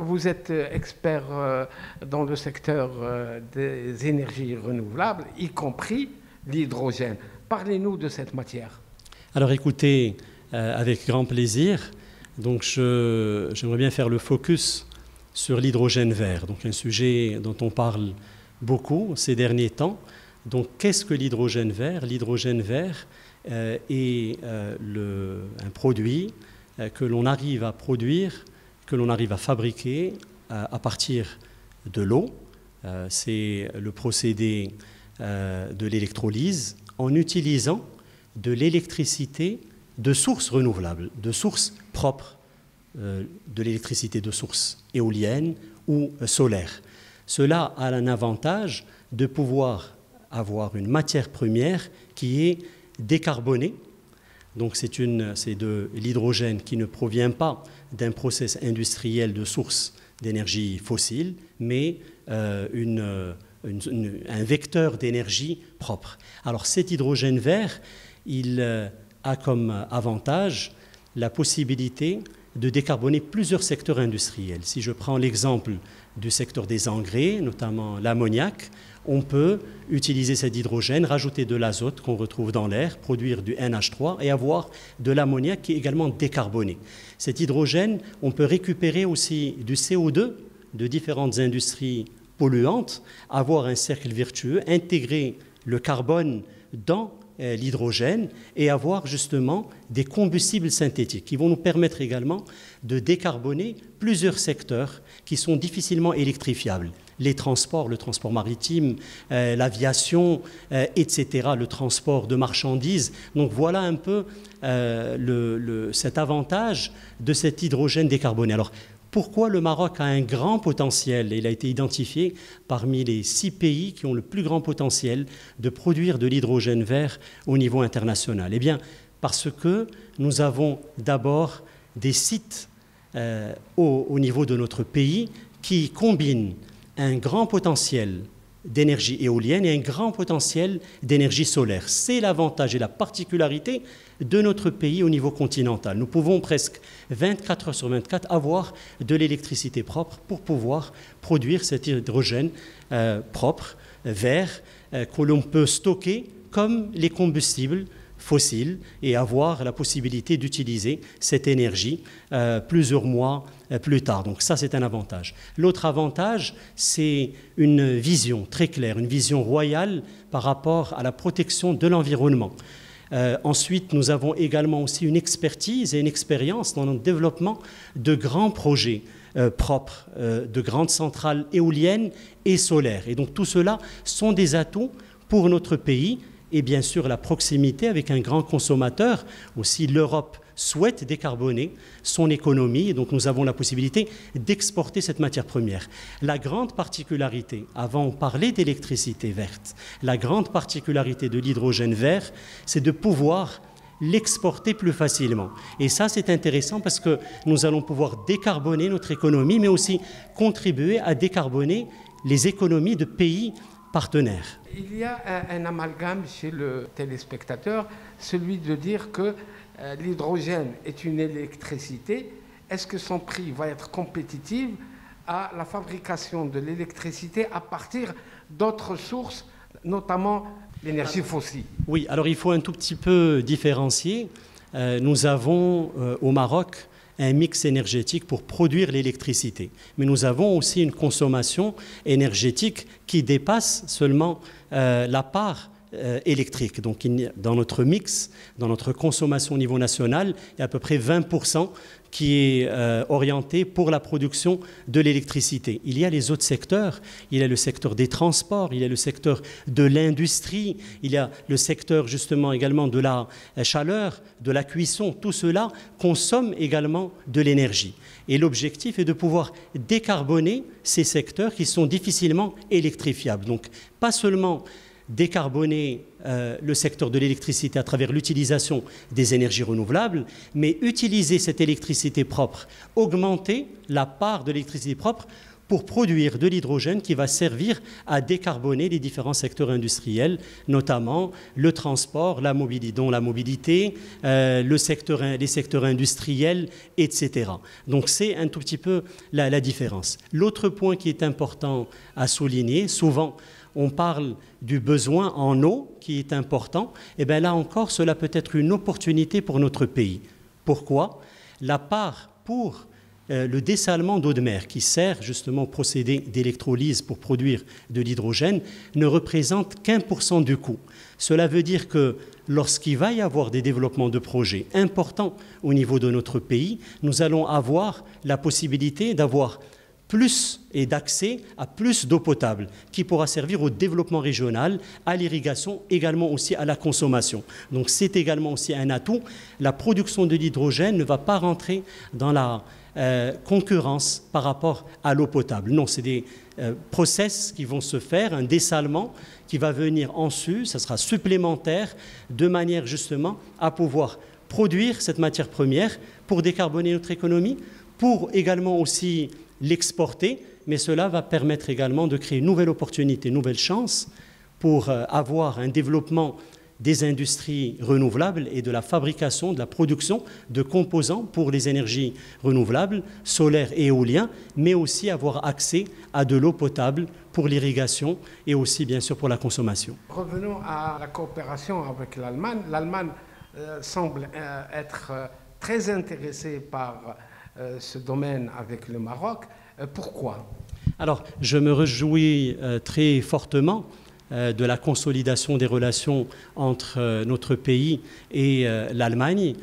vous êtes expert dans le secteur des énergies renouvelables, y compris l'hydrogène. Parlez-nous de cette matière. Alors écoutez, avec grand plaisir. Donc j'aimerais bien faire le focus sur l'hydrogène vert, donc un sujet dont on parle beaucoup ces derniers temps. Donc qu'est-ce que l'hydrogène vert? L'hydrogène vert euh, est euh, un produit euh, que l'on arrive à produire, que l'on arrive à fabriquer à partir de l'eau. C'est le procédé de l'électrolyse en utilisant de l'électricité de sources renouvelables, de sources propres, de l'électricité de sources éoliennes ou solaires. Cela a un avantage de pouvoir avoir une matière première qui est décarbonée. Donc c'est de l'hydrogène qui ne provient pas d'un process industriel de source d'énergie fossile, mais euh, un vecteur d'énergie propre. Alors cet hydrogène vert, il euh, a comme avantage la possibilité de décarboner plusieurs secteurs industriels. Si je prends l'exemple du secteur des engrais, notamment l'ammoniac, on peut utiliser cet hydrogène, rajouter de l'azote qu'on retrouve dans l'air, produire du NH3 et avoir de l'ammoniac qui est également décarboné. Cet hydrogène, on peut récupérer aussi du CO2 de différentes industries polluantes, avoir un cercle vertueux, intégrer le carbone dans euh, l'hydrogène et avoir justement des combustibles synthétiques qui vont nous permettre également de décarboner plusieurs secteurs qui sont difficilement électrifiables. Les transports, le transport maritime, euh, l'aviation, euh, etc., le transport de marchandises. Donc voilà un peu cet avantage de cet hydrogène décarboné. Alors pourquoi le Maroc a un grand potentiel? Il a été identifié parmi les six pays qui ont le plus grand potentiel de produire de l'hydrogène vert au niveau international. Eh bien, parce que nous avons d'abord des sites euh, au, niveau de notre pays qui combinent un grand potentiel d'énergie éolienne et un grand potentiel d'énergie solaire. C'est l'avantage et la particularité de notre pays au niveau continental. Nous pouvons presque 24 heures sur 24 avoir de l'électricité propre pour pouvoir produire cet hydrogène euh, propre, vert, euh, que l'on peut stocker comme les combustibles fossiles et avoir la possibilité d'utiliser cette énergie euh, plusieurs mois plus tard. Donc ça, c'est un avantage. L'autre avantage, c'est une vision très claire, une vision royale par rapport à la protection de l'environnement. Euh, ensuite, nous avons également aussi une expertise et une expérience dans le développement de grands projets euh, propres, euh, de grandes centrales éoliennes et solaires. Et donc tout cela sont des atouts pour notre pays et bien sûr la proximité avec un grand consommateur, aussi l'Europe souhaite décarboner son économie et donc nous avons la possibilité d'exporter cette matière première. La grande particularité, avant de parler d'électricité verte, la grande particularité de l'hydrogène vert, c'est de pouvoir l'exporter plus facilement. Et ça, c'est intéressant parce que nous allons pouvoir décarboner notre économie, mais aussi contribuer à décarboner les économies de pays partenaires. Il y a un, un amalgame chez le téléspectateur, celui de dire que euh, l'hydrogène est une électricité, est-ce que son prix va être compétitif à la fabrication de l'électricité à partir d'autres sources, notamment l'énergie fossile? Oui, alors il faut un tout petit peu différencier. Euh, nous avons euh, au Maroc un mix énergétique pour produire l'électricité. Mais nous avons aussi une consommation énergétique qui dépasse seulement la part euh, électrique. Donc dans notre mix, dans notre consommation au niveau national, il y a à peu près 20% qui est euh, orienté pour la production de l'électricité. Il y a les autres secteurs, il y a le secteur des transports, il y a le secteur de l'industrie, il y a le secteur justement également de la chaleur, de la cuisson. Tout cela consomme également de l'énergie. Et l'objectif est de pouvoir décarboner ces secteurs qui sont difficilement électrifiables. Donc pas seulement décarboner euh, le secteur de l'électricité à travers l'utilisation des énergies renouvelables, mais utiliser cette électricité propre, augmenter la part de l'électricité propre pour produire de l'hydrogène qui va servir à décarboner les différents secteurs industriels, notamment le transport, la mobilité, dont la mobilité, euh, le secteur, les secteurs industriels, etc. Donc c'est un tout petit peu la, la différence. L'autre point qui est important à souligner, souvent on parle du besoin en eau qui est important, et eh bien là encore, cela peut être une opportunité pour notre pays. Pourquoi? La part pour euh, le dessalement d'eau de mer, qui sert justement au procédé d'électrolyse pour produire de l'hydrogène, ne représente qu'un pour cent du coût. Cela veut dire que lorsqu'il va y avoir des développements de projets importants au niveau de notre pays, nous allons avoir la possibilité d'avoir plus et d'accès à plus d'eau potable qui pourra servir au développement régional, à l'irrigation, également aussi à la consommation. Donc c'est également aussi un atout. La production de l'hydrogène ne va pas rentrer dans la euh, concurrence par rapport à l'eau potable. Non, c'est des euh, process qui vont se faire, un dessalement qui va venir en su, ça sera supplémentaire, de manière justement à pouvoir produire cette matière première pour décarboner notre économie, pour également aussi l'exporter, mais cela va permettre également de créer une nouvelle opportunité, une nouvelle chance pour euh, avoir un développement des industries renouvelables et de la fabrication, de la production de composants pour les énergies renouvelables, solaires et éoliens, mais aussi avoir accès à de l'eau potable pour l'irrigation et aussi bien sûr pour la consommation. Revenons à la coopération avec l'Allemagne. L'Allemagne euh, semble euh, être très intéressée par ce domaine avec le Maroc. Euh, pourquoi? Alors, je me réjouis euh, très fortement de la consolidation des relations entre notre pays et l'Allemagne.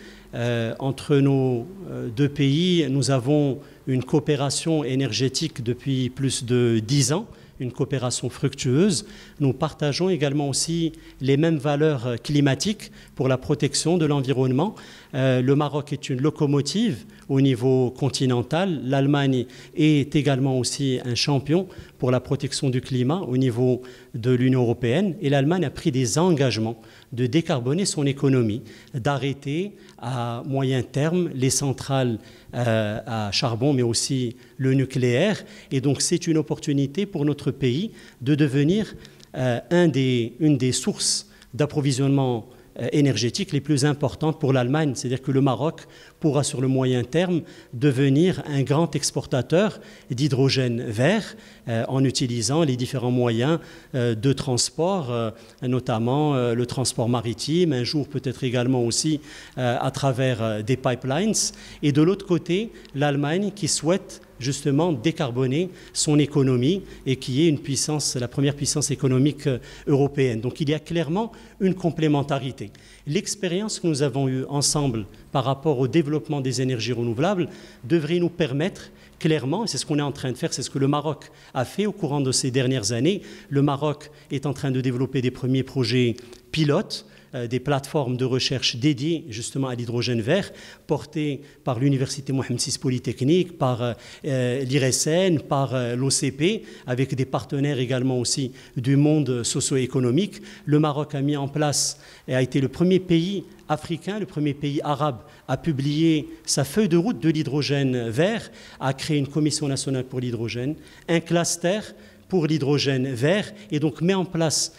Entre nos deux pays, nous avons une coopération énergétique depuis plus de dix ans une coopération fructueuse. Nous partageons également aussi les mêmes valeurs climatiques pour la protection de l'environnement. Euh, le Maroc est une locomotive au niveau continental. L'Allemagne est également aussi un champion pour la protection du climat au niveau de l'Union européenne. Et l'Allemagne a pris des engagements de décarboner son économie, d'arrêter à moyen terme les centrales euh, à charbon, mais aussi le nucléaire. Et donc c'est une opportunité pour notre pays de devenir euh, une des sources d'approvisionnement euh, énergétiques les plus importantes pour l'Allemagne. C'est-à-dire que le Maroc pourra sur le moyen terme devenir un grand exportateur d'hydrogène vert euh, en utilisant les différents moyens euh, de transport, notamment le transport maritime, un jour peut-être également aussi à travers des pipelines. Et de l'autre côté, l'Allemagne qui souhaite justement décarboner son économie et qui est une puissance, la première puissance économique euh, européenne. Donc il y a clairement une complémentarité. L'expérience que nous avons eue ensemble par rapport au développement des énergies renouvelables devrait nous permettre clairement, et c'est ce qu'on est en train de faire, c'est ce que le Maroc a fait au courant de ces dernières années. Le Maroc est en train de développer des premiers projets pilotes des plateformes de recherche dédiées justement à l'hydrogène vert, portées par l'Université Mohamed VI Polytechnique, par euh, euh, l'IRSN, par l'OCP, avec des partenaires également aussi du monde socio-économique. Le Maroc a mis en place et a été le premier pays africain, le premier pays arabe à publier sa feuille de route de l'hydrogène vert, a créé une commission nationale pour l'hydrogène, un cluster pour l'hydrogène vert et donc met en place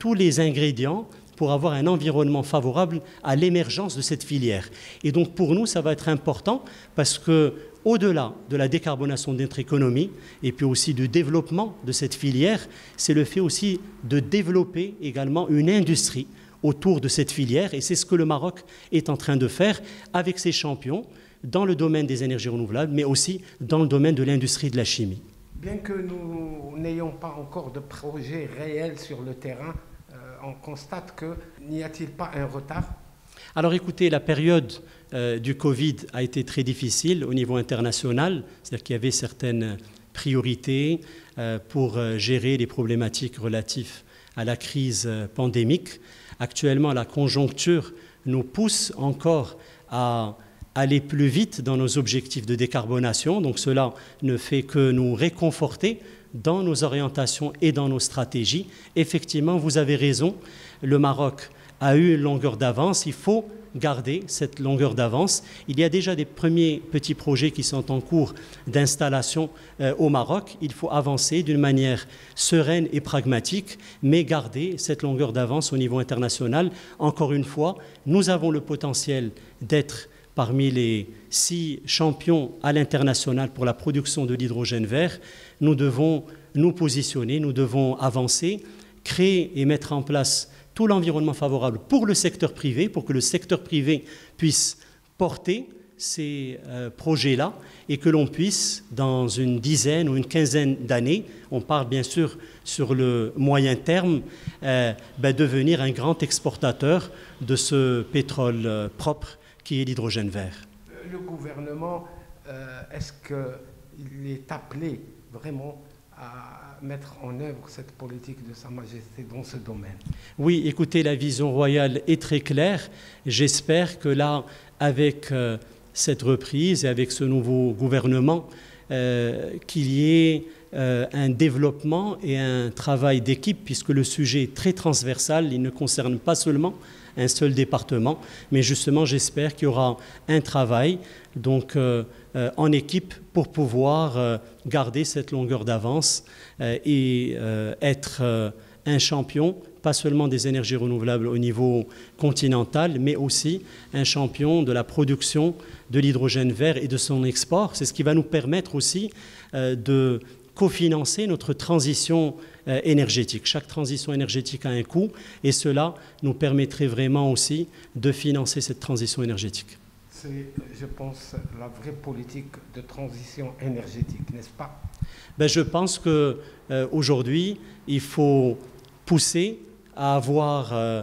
tous les ingrédients pour avoir un environnement favorable à l'émergence de cette filière. Et donc pour nous, ça va être important parce que au-delà de la décarbonation de notre économie et puis aussi du développement de cette filière, c'est le fait aussi de développer également une industrie autour de cette filière et c'est ce que le Maroc est en train de faire avec ses champions dans le domaine des énergies renouvelables mais aussi dans le domaine de l'industrie de la chimie. Bien que nous n'ayons pas encore de projet réel sur le terrain, on constate que n'y a-t-il pas un retard alors écoutez, la période euh, du Covid a été très difficile au niveau international, c'est-à-dire qu'il y avait certaines priorités euh, pour euh, gérer les problématiques relatives à la crise pandémique. Actuellement, la conjoncture nous pousse encore à aller plus vite dans nos objectifs de décarbonation, donc cela ne fait que nous réconforter dans nos orientations et dans nos stratégies. Effectivement, vous avez raison, le Maroc a eu une longueur d'avance. Il faut garder cette longueur d'avance. Il y a déjà des premiers petits projets qui sont en cours d'installation euh, au Maroc. Il faut avancer d'une manière sereine et pragmatique, mais garder cette longueur d'avance au niveau international. Encore une fois, nous avons le potentiel d'être parmi les six champions à l'international pour la production de l'hydrogène vert. Nous devons nous positionner, nous devons avancer, créer et mettre en place tout l'environnement favorable pour le secteur privé, pour que le secteur privé puisse porter ces euh, projets-là et que l'on puisse, dans une dizaine ou une quinzaine d'années, on parle bien sûr sur le moyen terme, euh, ben, devenir un grand exportateur de ce pétrole euh, propre qui est l'hydrogène vert. Le gouvernement, est-ce qu'il est appelé vraiment à mettre en œuvre cette politique de Sa Majesté dans ce domaine? Oui, écoutez, la vision royale est très claire. J'espère que là, avec euh, cette reprise et avec ce nouveau gouvernement, euh, qu'il y ait euh, un développement et un travail d'équipe, puisque le sujet est très transversal, il ne concerne pas seulement un seul département, mais justement j'espère qu'il y aura un travail donc euh, euh, en équipe pour pouvoir euh, garder cette longueur d'avance et être un champion pas seulement des énergies renouvelables au niveau continental, mais aussi un champion de la production de l'hydrogène vert et de son export. C'est ce qui va nous permettre aussi de cofinancer notre transition euh, énergétique. Chaque transition énergétique a un coût et cela nous permettrait vraiment aussi de financer cette transition énergétique. C'est, je pense, la vraie politique de transition énergétique, n'est-ce pas? Ben, Je pense qu'aujourd'hui, euh, il faut pousser à avoir euh,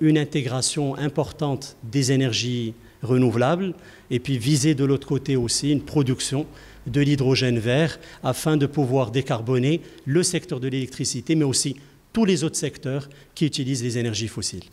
une intégration importante des énergies renouvelables et puis viser de l'autre côté aussi une production de l'hydrogène vert afin de pouvoir décarboner le secteur de l'électricité, mais aussi tous les autres secteurs qui utilisent les énergies fossiles.